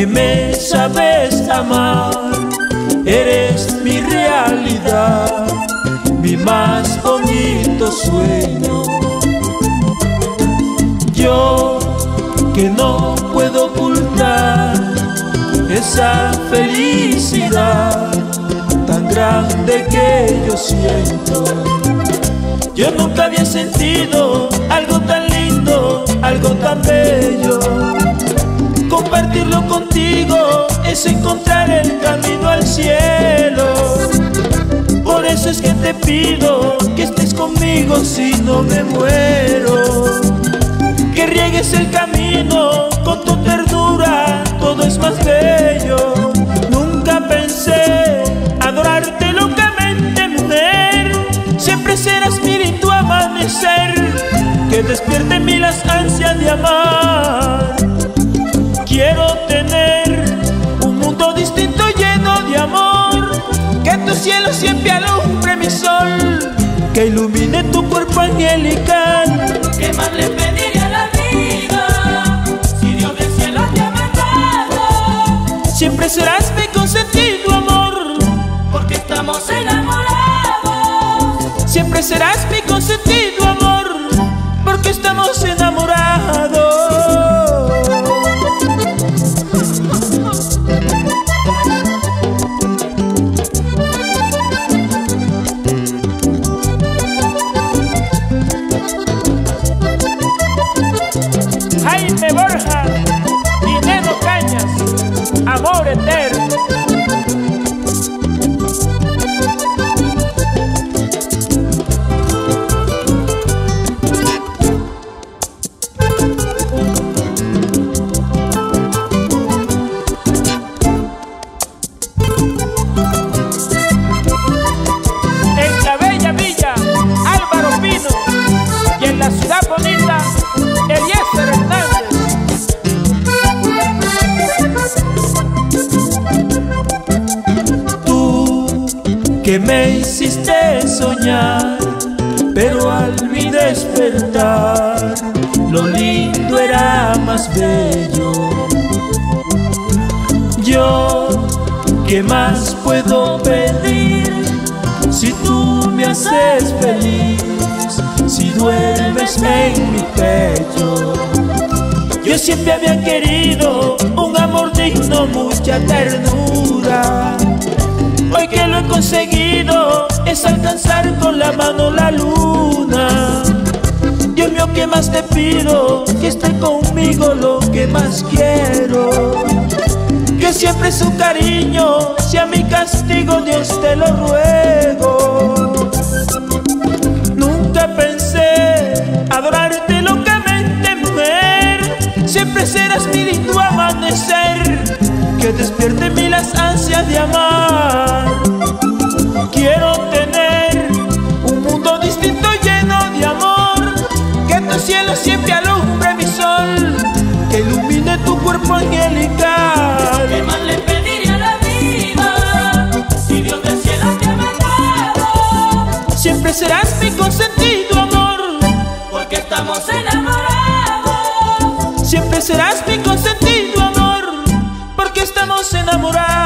que me sabes amar, eres mi realidad, mi más bonito sueño. Yo que no puedo ocultar esa felicidad tan grande que yo siento. Yo nunca había sentido algo tan lindo, algo tan bello. Compartirlo contigo es encontrar el camino al cielo. Por eso es que te pido que estés conmigo si no me muero. Que riegues el camino con tu ternura, todo es más bello. Nunca pensé adorarte locamente, mujer. Siempre serás mi lindo amanecer, que despierte en mí las tu cielo siempre alumbre mi sol, que ilumine tu cuerpo angelical. ¿Qué más le pediría a la vida si Dios del cielo te ha mandado? Siempre serás mi consentido amor, Porque estamos enamorados. siempre serás mi consentido amor, porque estamos enamorados. Jaime Borja y Neno Cañas, amor eterno. Que me hiciste soñar, pero al mi despertar, lo lindo era más bello. Yo, ¿qué más puedo pedir si tú me haces feliz? Si duermes en mi pecho. Yo siempre había querido un amor digno, mucha ternura. Hoy que lo he conseguido es alcanzar con la mano la luna. Dios mío, ¿qué más te pido? Que esté conmigo lo que más quiero. Que siempre su cariño sea mi castigo, Dios te lo ruego. Nunca pensé adorarte locamente, mujer. Siempre serás mi lindo amanecer, que despierte en mí las ansias de amar. Serás mi consentido amor, porque estamos enamorados.